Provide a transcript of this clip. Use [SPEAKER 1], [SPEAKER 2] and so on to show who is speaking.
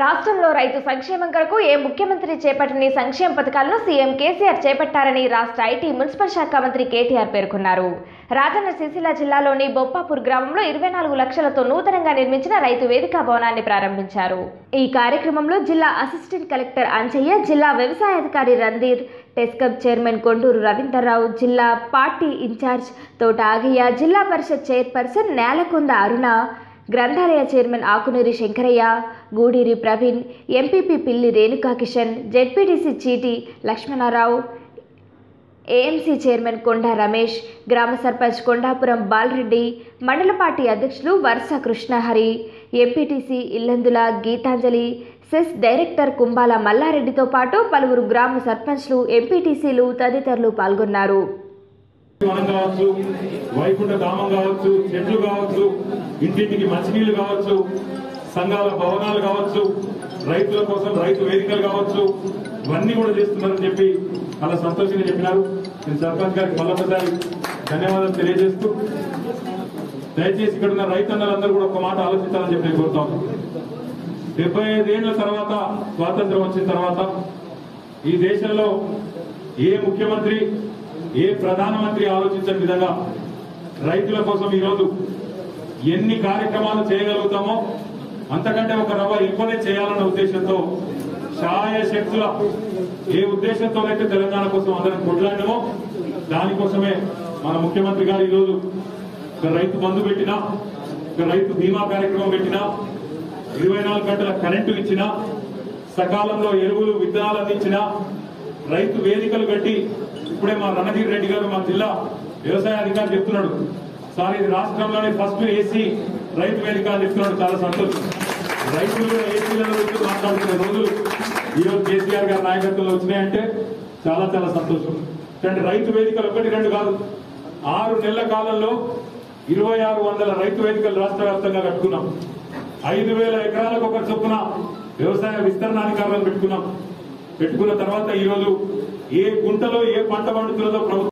[SPEAKER 1] రాష్ట్రంలో రైతు సంక్షేమం కొరకు ఏ ముఖ్యమంత్రి చేపట్టని సంక్షేమ పథకాలను సీఎం కేసీఆర్ చేపట్టారని రాష్ట్ర ఐటీ మున్సిపల్ శాఖ మంత్రి కేటీఆర్ పేర్కొన్నారు. రాజన్న సిరిసిల్ల జిల్లాలోని బొప్పాపూర్ గ్రామంలో ఇరవై నాలుగు లక్షలతో నూతనంగా నిర్మించిన రైతు వేదిక భవనాన్ని ప్రారంభించారు. ఈ కార్యక్రమంలో జిల్లా అసిస్టెంట్ కలెక్టర్ అంచయ్య జిల్లా వ్యవసాయాధికారి రంధీర్ టెస్కబ్ చైర్మన్ కొండూరు రవీంద్రరావు జిల్లా party in-charge Thota Agaiah Zilla Parishad chairperson Nelakonda Aruna గ్రంథాలయ chairman Akunuri Shankaraiah Guduri Praveen MPP Pilli Renuka Kishan ZPTC Cheeti Lakshmanarao AMC chairman Konda Ramesh గ్రామ సర్పంచ్ కొండాపురం బాలరెడ్డి మండల పార్టీ అధ్యక్షులు వరుస Krishnahari MPTC Illandula Geetanjali cess director Kumbala మల్లారెడ్డితో పాటు పలువురు గ్రామ సర్పంచ్లు ఎంపీటీసీలు తదితరులు పాల్గొన్నారు.
[SPEAKER 2] కావచ్చు వైకుంఠ ధామం కావచ్చు చెట్లు కావచ్చు ఇంటింటికి మంచినీళ్ళు కావచ్చు సంఘాల భవనాలు కావచ్చు రైతుల కోసం రైతు వేదికలు కావచ్చు ఇవన్నీ కూడా చేస్తున్నారని చెప్పి చాలా సంతోషంగా చెప్పినారు. నేను సర్పంచ్ గారికి మళ్ళొకసారి ధన్యవాదాలు తెలియజేస్తూ దయచేసి ఇక్కడ ఉన్న రైతన్నలందరూ కూడా ఒక మాట ఆలోచించాలని చెప్పి నేను కోరుతాం డెబ్బై ఐదేళ్ళ తర్వాత స్వాతంత్రం వచ్చిన తర్వాత ఈ దేశంలో ఏ ముఖ్యమంత్రి ఏ ప్రధానమంత్రి ఆలోచించని విధంగా రైతుల కోసం ఈరోజు ఎన్ని కార్యక్రమాలు చేయగలుగుతామో అంతకంటే ఒక రవ్వ ఎక్కువనే చేయాలన్న ఉద్దేశంతో సహాయ శక్తుల ఏ ఉద్దేశంతోనైతే తెలంగాణ కోసం అందరం కొట్లాడినమో దానికోసమే మన ముఖ్యమంత్రి గారు ఈరోజు ఒక రైతు బంధు పెట్టినా ఒక రైతు బీమా కార్యక్రమం పెట్టినా ఇరవై నాలుగు గంటల కరెంటు ఇచ్చినా సకాలంలో ఎరువులు విత్తనాలు అందించినా రైతు వేదికలు కట్టి ఇప్పుడే మా రణధీర్ రెడ్డి గారు మా జిల్లా వ్యవసాయ అధికారి చెప్తున్నాడు. సార్ ఇది రాష్ట్రంలోనే ఫస్ట్ ఏసీ రైతు వేదిక అని చెప్తున్నాడు చాలా సంతోషం. రైతులు ఏసీలలో వచ్చి మాట్లాడుతున్న రోజులు ఈరోజు కేసీఆర్ గారి నాయకత్వంలో వచ్చినాయంటే చాలా చాలా సంతోషం. అంటే రైతు వేదికలు ఒకటి రెండు కాదు. ఆరు నెలల కాలంలో ఇరవై ఆరు వందల రైతు వేదికలు రాష్ట్ర వ్యాప్తంగా కట్టుకున్నాం. ఐదు వేల ఎకరాలకు ఒక చొప్పున వ్యవసాయ విస్తరణాధికారులను పెట్టుకున్నాం. పెట్టుకున్న తర్వాత ఈరోజు ఏ గుంటలో ఏ పంట పండుతున్నదో ప్రభుత్వం